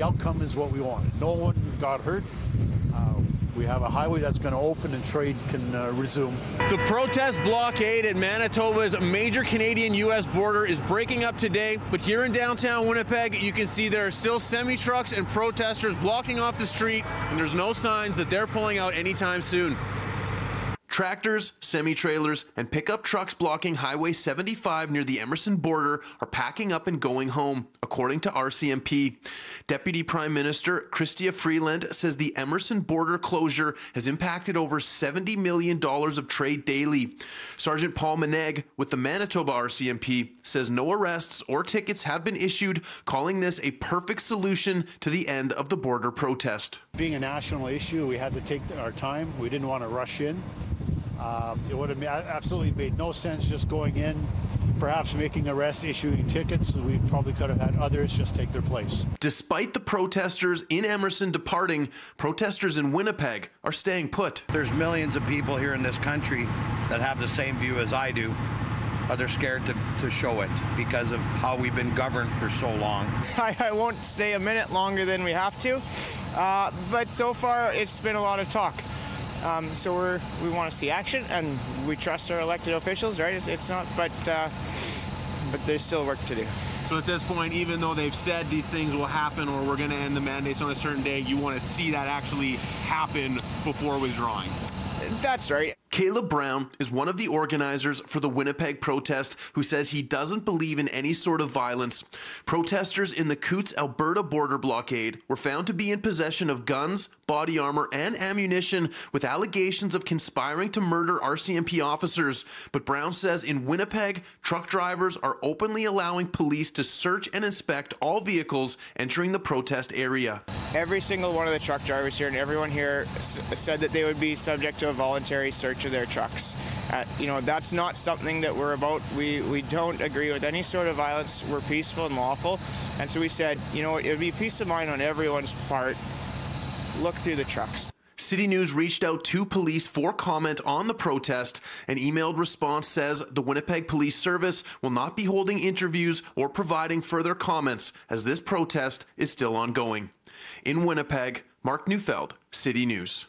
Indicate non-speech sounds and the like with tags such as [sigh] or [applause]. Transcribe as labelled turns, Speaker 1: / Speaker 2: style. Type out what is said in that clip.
Speaker 1: the outcome is what we wanted. No one got hurt. Uh, we have a highway that's going to open and trade can uh, resume.
Speaker 2: The protest blockade at Manitoba's major Canadian U.S. border is breaking up today, but here in downtown Winnipeg, you can see there are still semi trucks and protesters blocking off the street, and there's no signs that they're pulling out anytime soon. Tractors, semi trailers, and pickup trucks blocking Highway 75 near the Emerson border are packing up and going home, according to RCMP. Deputy Prime Minister Chrystia Freeland says the Emerson border closure has impacted over $70 million of trade daily. Sergeant Paul Manaigre with the Manitoba RCMP says no arrests or tickets have been issued, calling this a perfect solution to the end of the border protest.
Speaker 1: Being a national issue, we had to take our time. We didn't want to rush in. Um, it would have absolutely made no sense just going in, perhaps making arrests, issuing tickets. We probably could have had others just take their place.
Speaker 2: Despite the protesters in Emerson departing, protesters in Winnipeg are staying put.
Speaker 3: There's millions of people here in this country that have the same view as I do but they're scared to, to show it because of how we've been governed for so long. [laughs]
Speaker 4: I, I won't stay a minute longer than we have to, uh, but so far it's been a lot of talk. Um, so we're we want to see action, and we trust our elected officials, right? It's, it's not, but uh, but there's still work to do.
Speaker 2: So at this point, even though they've said these things will happen or we're going to end the mandates on a certain day, you want to see that actually happen before withdrawing.
Speaker 4: That's right.
Speaker 2: Caleb Brown is one of the organizers for the Winnipeg protest who says he doesn't believe in any sort of violence. Protesters in the Coutts Alberta border blockade were found to be in possession of guns, body armor, and ammunition with allegations of conspiring to murder RCMP officers. But Brown says in Winnipeg, truck drivers are openly allowing police to search and inspect all vehicles entering the protest area.
Speaker 4: Every single one of the truck drivers here and everyone here said that they would be subject to a voluntary search of their trucks. Uh, you know, that's not something that we're about. We, we don't agree with any sort of violence. We're peaceful and lawful. And so we said, you know, it would be peace of mind on everyone's part. Look through the trucks.
Speaker 2: City News reached out to police for comment on the protest. An emailed response says the Winnipeg Police Service will not be holding interviews or providing further comments as this protest is still ongoing. In Winnipeg, Mark Neufeld, City News.